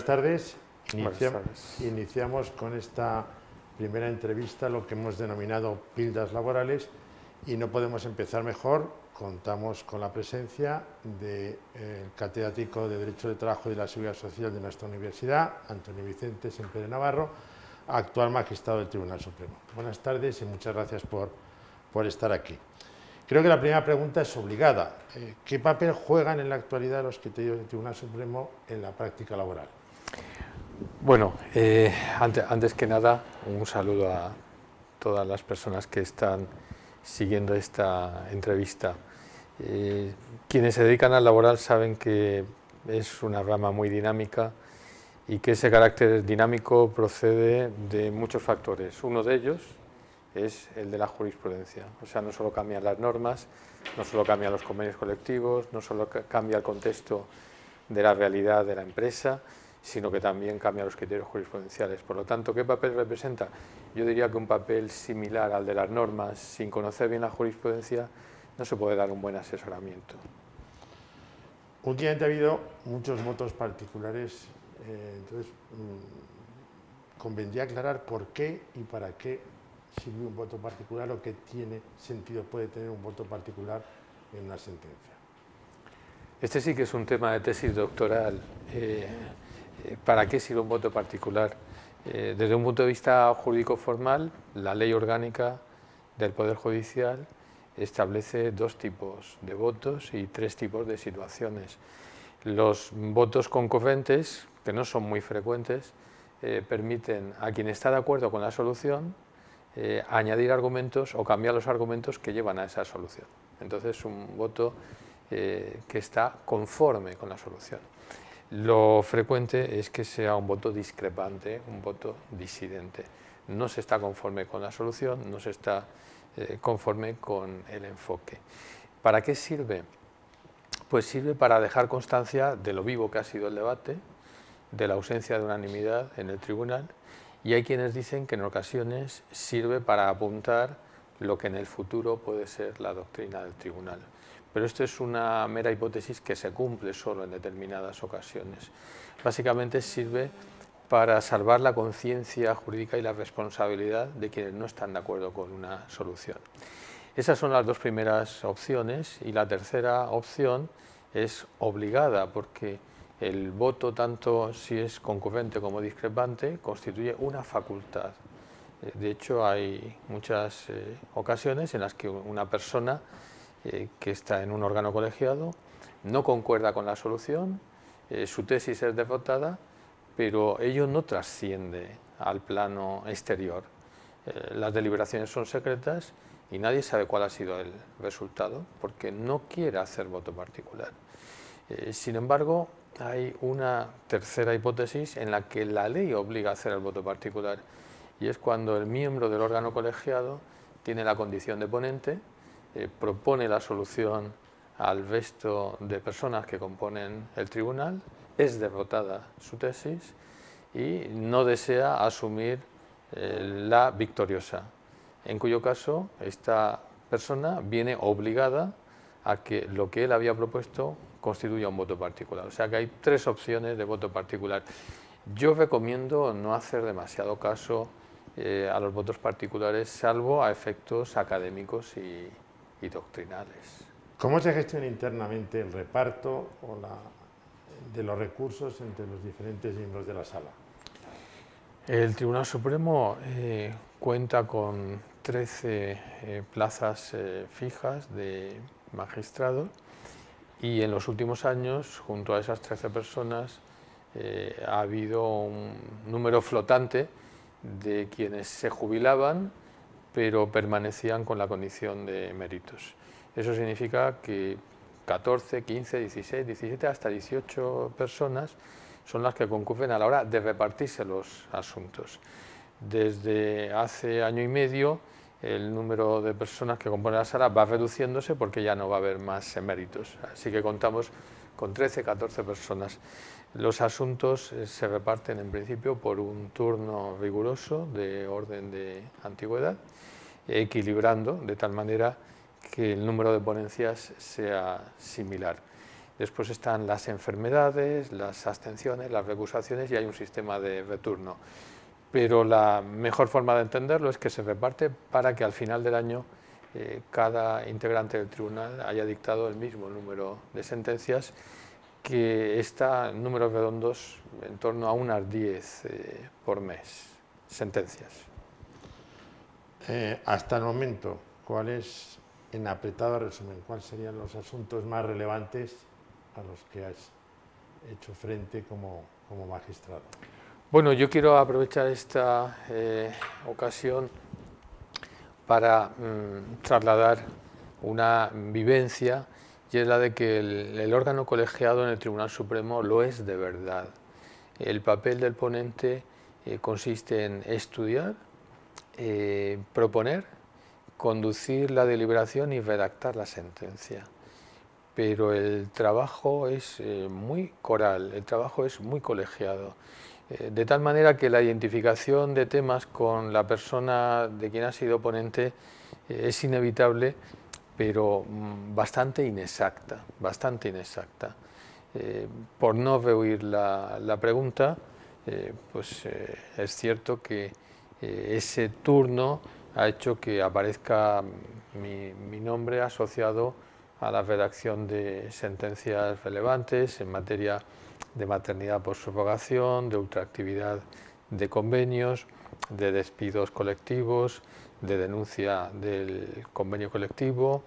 buenas tardes. Buenas tardes. Iniciamos con esta primera entrevista lo que hemos denominado pildas laborales y no podemos empezar mejor. Contamos con la presencia del catedrático de Derecho de Trabajo y de la Seguridad Social de nuestra universidad, Antonio Vicente Semper Navarro, actual magistrado del Tribunal Supremo. Buenas tardes y muchas gracias por, por estar aquí. Creo que la primera pregunta es obligada. Eh, ¿Qué papel juegan en la actualidad los criterios del Tribunal Supremo en la práctica laboral? Bueno, eh, antes, que nada, un saludo a todas las personas que están siguiendo esta entrevista. Eh, quienes se dedican al laboral saben que es una rama muy dinámica y que ese carácter dinámico procede de muchos factores. Uno de ellos es el de la jurisprudencia. O sea, no solo cambian las normas, no solo cambian los convenios colectivos, no solo cambia el contexto de la realidad de la empresa, sino que también cambia los criterios jurisprudenciales. Por lo tanto, ¿qué papel representa? Yo diría que un papel similar al de las normas, sin conocer bien la jurisprudencia, no se puede dar un buen asesoramiento. Últimamente ha habido muchos votos particulares, eh, entonces mm, convendría aclarar por qué y para qué sirve un voto particular o qué tiene sentido puede tener un voto particular en una sentencia. Este sí que es un tema de tesis doctoral. Eh, eh, ¿Para qué sirve un voto particular? Eh, desde un punto de vista jurídico formal, la ley orgánica del Poder Judicial establece dos tipos de votos y tres tipos de situaciones. Los votos concurrentes, que no son muy frecuentes, permiten a quien está de acuerdo con la solución eh, añadir argumentos o cambiar los argumentos que llevan a esa solución. Entonces, un voto eh, que está conforme con la solución. Lo frecuente es que sea un voto discrepante, un voto disidente. No se está conforme con la solución, no se está eh, conforme con el enfoque. ¿Para qué sirve? Pues sirve para dejar constancia de lo vivo que ha sido el debate, de la ausencia de unanimidad en el tribunal y hay quienes dicen que en ocasiones sirve para apuntar lo que en el futuro puede ser la doctrina del tribunal. Pero esto es una mera hipótesis que se cumple solo en determinadas ocasiones. Básicamente sirve para salvar la conciencia jurídica y la responsabilidad de quienes no están de acuerdo con una solución. Esas son las dos primeras opciones y la tercera opción es obligada porque el voto, tanto si es concurrente como discrepante, constituye una facultad. Eh, de hecho, hay muchas eh, ocasiones en las que una persona eh, que está en un órgano colegiado no concuerda con la solución, su tesis es derrotada, pero ello no trasciende al plano exterior. las deliberaciones son secretas y nadie sabe cuál ha sido el resultado, porque no quiere hacer voto particular. sin embargo, hay una tercera hipótesis en la que la ley obliga a hacer el voto particular y es cuando el miembro del órgano colegiado tiene la condición de ponente, eh, propone la solución al resto de personas que componen el tribunal, es derrotada su tesis y no desea asumir eh, la victoriosa, en cuyo caso esta persona viene obligada a que lo que él había propuesto constituya un voto particular. O sea que hay tres opciones de voto particular. Yo recomiendo no hacer demasiado caso eh, a los votos particulares, salvo a efectos académicos y, doctrinales. ¿Cómo se gestiona internamente el reparto de los recursos entre los diferentes miembros de la sala? El Tribunal Supremo eh, cuenta con 13 eh, plazas fijas de magistrados y en los últimos años, junto a esas 13 personas, eh, ha habido un número flotante de quienes se jubilaban, pero permanecían con la condición de méritos. Eso significa que 14, 15, 16, 17, hasta 18 personas son las que concurren a la hora de repartirse los asuntos. Desde hace año y medio el número de personas que componen la sala va reduciéndose porque ya no va a haber más eméritos. Así que contamos con 13, 14 personas. Los asuntos eh, se reparten en principio por un turno riguroso de orden de antigüedad, equilibrando de tal manera que el número de ponencias sea similar. después están las enfermedades, las abstenciones, las recusaciones y hay un sistema de retorno. Pero la mejor forma de entenderlo es que se reparte para que al final del año eh, cada integrante del tribunal haya dictado el mismo número de sentencias, que está en números redondos en torno a unas 10 eh, por mes, sentencias. Eh, hasta el momento, ¿cuál es, en apretado resumen, cuáles serían los asuntos más relevantes a los que has hecho frente como, como magistrado? Bueno, yo quiero aprovechar esta ocasión para mm, trasladar una vivencia y es la de que el, órgano colegiado en el Tribunal Supremo lo es de verdad. El papel del ponente eh, consiste en estudiar, eh, proponer, conducir la deliberación y redactar la sentencia. Pero el trabajo es eh, muy coral, el trabajo es muy colegiado. Eh, de tal manera que la identificación de temas con la persona de quien ha sido ponente eh, es inevitable, pero mm, bastante inexacta, bastante inexacta. Eh, por no rehuir la, pregunta, pues es cierto que ese turno ha hecho que aparezca mi, mi nombre asociado a la redacción de sentencias relevantes en materia de maternidad por subrogación, de ultraactividad de convenios, de despidos colectivos, de denuncia del convenio colectivo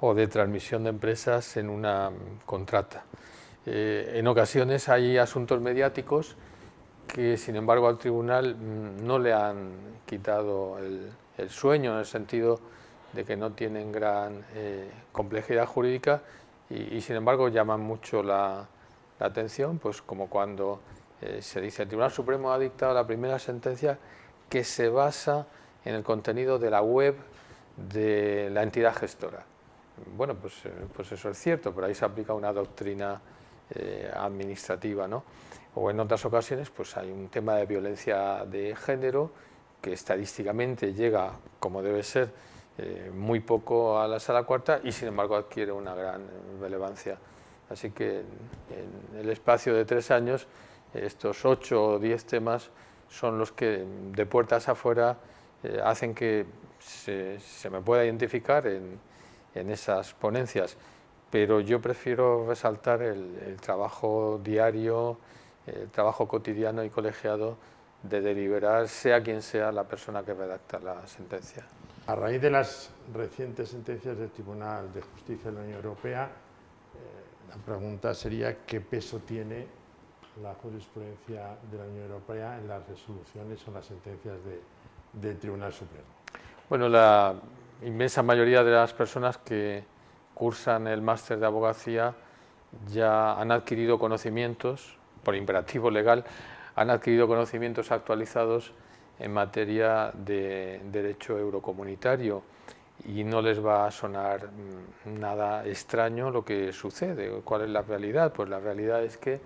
o de transmisión de empresas en una contrata. Eh, en ocasiones hay asuntos mediáticos que, sin embargo, al tribunal mm, no le han quitado el, sueño en el sentido de que no tienen gran eh, complejidad jurídica y, sin embargo, llaman mucho la, la atención, pues como cuando eh, se dice el Tribunal Supremo ha dictado la primera sentencia que se basa en el contenido de la web de la entidad gestora. Bueno, pues, eh, pues eso es cierto, pero ahí se aplica una doctrina eh, administrativa, ¿no? O en otras ocasiones, pues hay un tema de violencia de género que estadísticamente llega, como debe ser, muy poco a la sala cuarta y sin embargo adquiere una gran relevancia. Así que en el espacio de tres años, estos ocho o diez temas son los que de puertas afuera eh, hacen que se, me pueda identificar en, esas ponencias. Pero yo prefiero resaltar el, trabajo diario, el trabajo cotidiano y colegiado de deliberar, sea quien sea la persona que redacta la sentencia. A raíz de las recientes sentencias del Tribunal de Justicia de la Unión Europea, la pregunta sería qué peso tiene la jurisprudencia de la Unión Europea en las resoluciones o las sentencias del Tribunal Supremo. Bueno, la inmensa mayoría de las personas que cursan el máster de abogacía ya han adquirido conocimientos, por imperativo legal, han adquirido conocimientos actualizados en materia de derecho eurocomunitario y no les va a sonar mm, nada extraño lo que sucede. ¿Cuál es la realidad? Pues la realidad es que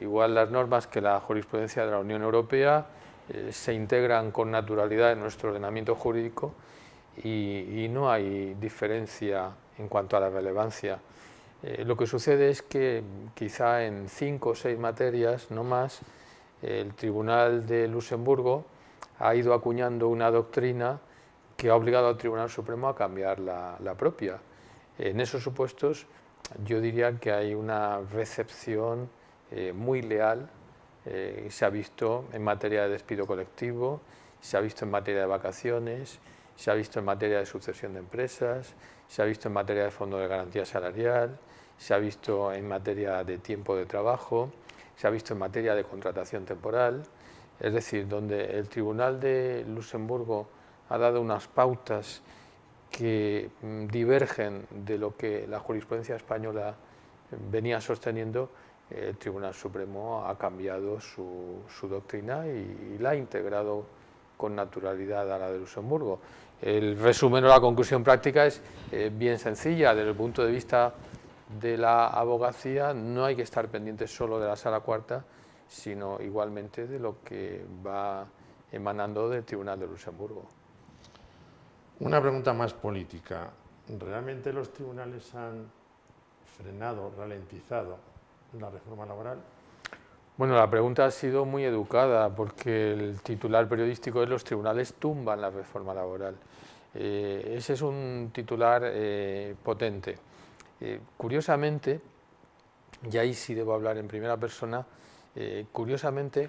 igual las normas que la jurisprudencia de la Unión Europea eh, se integran con naturalidad en nuestro ordenamiento jurídico y, no hay diferencia en cuanto a la relevancia. Eh, lo que sucede es que quizá en cinco o seis materias, no más, el Tribunal de Luxemburgo ha ido acuñando una doctrina que ha obligado al Tribunal Supremo a cambiar la, propia. En esos supuestos yo diría que hay una recepción eh, muy leal, eh, se ha visto en materia de despido colectivo, se ha visto en materia de vacaciones, se ha visto en materia de sucesión de empresas, se ha visto en materia de fondo de garantía salarial, se ha visto en materia de tiempo de trabajo, se ha visto en materia de contratación temporal, es decir, donde el Tribunal de Luxemburgo ha dado unas pautas que mm, divergen de lo que la jurisprudencia española venía sosteniendo, el Tribunal Supremo ha cambiado su, doctrina y, la ha integrado con naturalidad a la de Luxemburgo. El resumen o la conclusión práctica es eh, bien sencilla. Desde el punto de vista de la abogacía, no hay que estar pendientes solo de la sala cuarta, sino igualmente de lo que va emanando del Tribunal de Luxemburgo. Una pregunta más política. ¿Realmente los tribunales han frenado, ralentizado la reforma laboral? Bueno, la pregunta ha sido muy educada porque el titular periodístico de los tribunales tumban la reforma laboral. Eh, ese es un titular eh, potente. Eh, curiosamente, y ahí sí debo hablar en primera persona, curiosamente,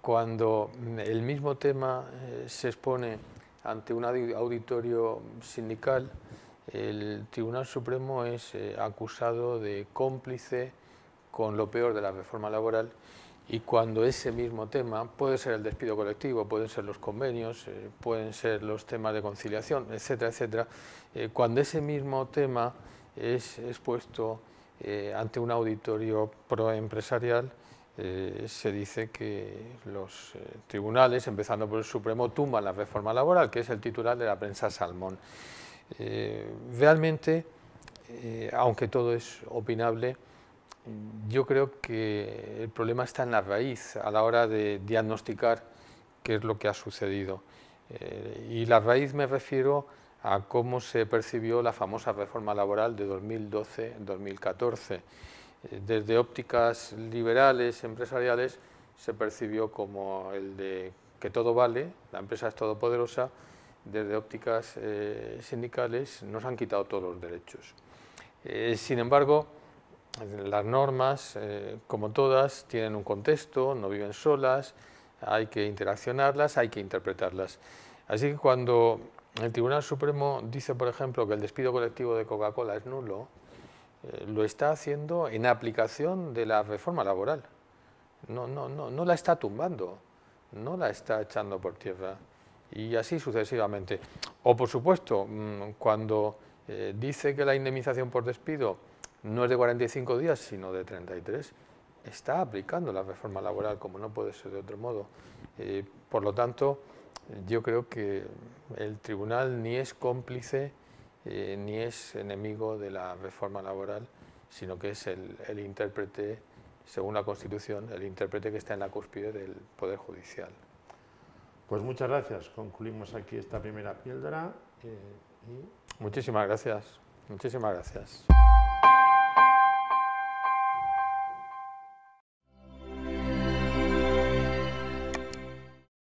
cuando el mismo tema se expone ante un auditorio sindical, el Tribunal Supremo es acusado de cómplice con lo peor de la reforma laboral y cuando ese mismo tema puede ser el despido colectivo, pueden ser los convenios, eh, pueden ser los temas de conciliación, etcétera, etcétera, eh, cuando ese mismo tema es expuesto eh, ante un auditorio proempresarial, se dice que los tribunales, empezando por el Supremo, tumban la reforma laboral, que es el titular de la prensa Salmón. realmente, aunque todo es opinable, yo creo que el problema está en la raíz a la hora de diagnosticar qué es lo que ha sucedido. Eh, y la raíz me refiero a cómo se percibió la famosa reforma laboral de 2012-2014. Eh, desde ópticas liberales, empresariales, se percibió como el de que todo vale, la empresa es todopoderosa, desde ópticas eh, sindicales nos han quitado todos los derechos. sin embargo, las normas, eh, como todas, tienen un contexto, no viven solas, hay que interaccionarlas, hay que interpretarlas. Así que cuando el Tribunal Supremo dice, por ejemplo, que el despido colectivo de Coca-Cola es nulo, eh, lo está haciendo en aplicación de la reforma laboral. No, no, no, no la está tumbando, no la está echando por tierra. Y así sucesivamente. O, por supuesto, mm, cuando eh, dice que la indemnización por despido no es de 45 días, sino de 33, está aplicando la reforma laboral como no puede ser de otro modo. Eh, por lo tanto, yo creo que el tribunal ni es cómplice eh, ni es enemigo de la reforma laboral, sino que es el, el, intérprete, según la Constitución, el intérprete que está en la cúspide del Poder Judicial. Pues muchas gracias. Concluimos aquí esta primera píldora. Eh, y... Muchísimas gracias. Muchísimas gracias.